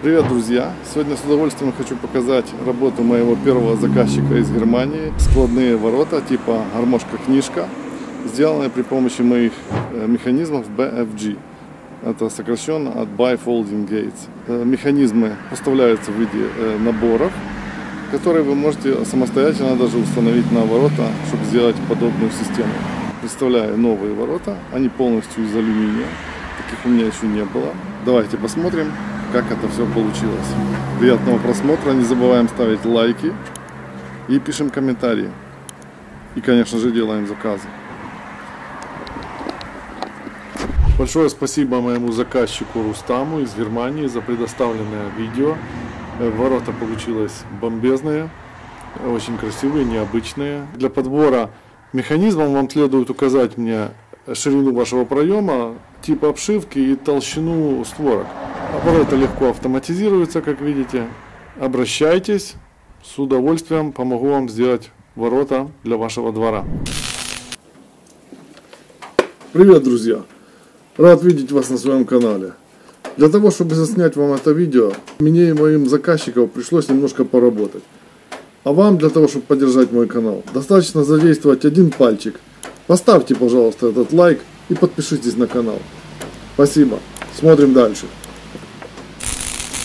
Привет, друзья! Сегодня с удовольствием хочу показать работу моего первого заказчика из Германии. Складные ворота типа гармошка-книжка, сделанные при помощи моих э, механизмов BFG. Это сокращенно от Bifolding Gates. Э, Механизмы поставляются в виде э, наборов, которые вы можете самостоятельно даже установить на ворота, чтобы сделать подобную систему. Представляю новые ворота, они полностью из алюминия, таких у меня еще не было. Давайте посмотрим, как это все получилось. Приятного просмотра, не забываем ставить лайки и пишем комментарии. И, конечно же, делаем заказы. Большое спасибо моему заказчику Рустаму из Германии за предоставленное видео. Э, Ворота получилось бомбезные, очень красивые, необычные. Для подбора механизмов вам следует указать мне ширину вашего проема, тип обшивки и толщину створок. Ворота легко автоматизируются, как видите. Обращайтесь, с удовольствием помогу вам сделать ворота для вашего двора. Привет, друзья! Рад видеть вас на своем канале. Для того, чтобы заснять вам это видео, мне и моим заказчикам пришлось немножко поработать. А вам, для того, чтобы поддержать мой канал, достаточно задействовать один пальчик. Поставьте, пожалуйста, этот лайк и подпишитесь на канал. Спасибо. Смотрим дальше.